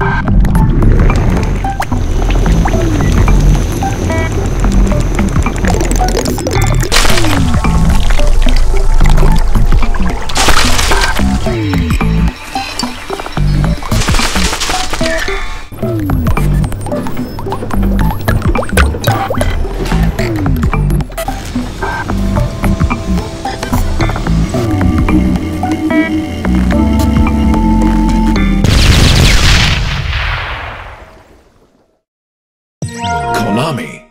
you Mommy.